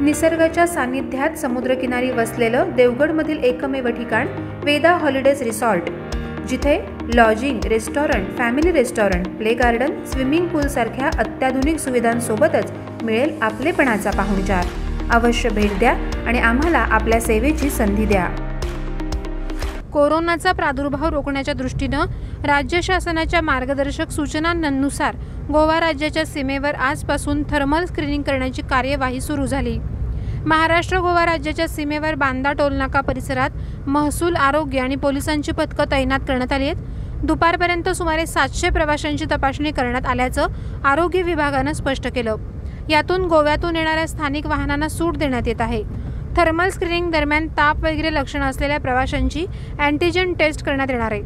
निसर्गाच्या सानिध्यात समुद्रकिनारी वसलेलं देवगडमधील एकमेव ठिकाण वेदा हॉलिडेज रिसॉर्ट जिथे lodging restaurant family restaurant play garden swimming पूलसारख्या अत्याधुनिक सुविधांसोबतच मिळेल आपलेपणाचा पाहुणचार. अवश्य भेट द्या आणि आम्हाला आपल्या सेवेची संधी द्या. कोरोनाचा प्रादुर्भाव रोखण्याच्या दृष्टीनं राज्य शासनाच्या मार्गदर्शक सूचनांनुसार गोवा राज्याच्या सीमेवर आजपासून थर्मल स्क्रीनिंग करण्याची कार्यवाही सुरू झाली. महाराष्ट्र गोवा राज्याच्या सीमेवर बांदा टोलनाका परिसरात महसूल आरोग्य आणि पोलिसांची पथकं तैनात करण्यात आली आहेत. दुपारपर्यंत सुमारे सातशे प्रवाशांची तपासणी करण्यात आल्याचं आरोग्य विभागानं स्पष्ट केलं. यातून गोव्यातून येणाऱ्या स्थानिक वाहनांना सूट देण्यात येत आहे. थर्मल स्क्रीनिंग दरम्यान ताप वगैरे लक्षणं असलेल्या प्रवाशांची अँटीजन टेस्ट करण्यात येणार आहे.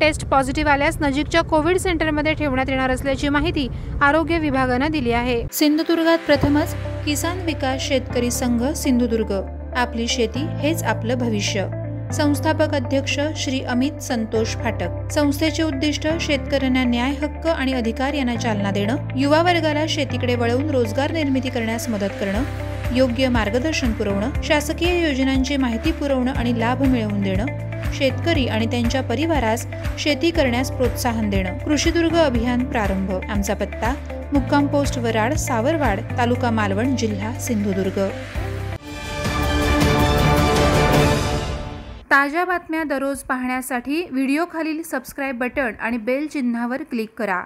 टेस्ट पॉझिटिव्ह आल्यास नजीकच्या कोविड सेंटरमध्ये ठेवण्यात येणार असल्याची माहिती आरोग्य विभागानं दिली आहे. सिंधुदुर्गात प्रथमच किसान विकास शेतकरी संघ सिंधुदुर्ग. आपली शेती हेच आपलं भविष्य. संस्थापक अध्यक्ष श्री अमित संतोष फाटक. संस्थेचे उद्दिष्ट शेतकऱ्यांना न्याय हक्क आणि अधिकार यांना चालना देणं युवा वर्गाला शेतीकडे वळवून रोजगार निर्मिती करण्यास मदत करणं योग्य मार्गदर्शन पुरवणं शासकीय योजनांची माहिती पुरवणं आणि लाभ मिळवून देणं शेतकरी आणि त्यांच्या परिवारास शेती करण्यास प्रोत्साहन देणं. कृषीदुर्ग अभियान प्रारंभ. आमचा पत्ता मुक्काम पोस्ट वराड सावरवाड तालुका मालवण जिल्हा सिंधुदुर्ग. ताज्या बातम्या दररोज पाहण्यासाठी व्हिडिओ खालील सबस्क्राईब बटन आणि बेल चिन्हावर क्लिक करा.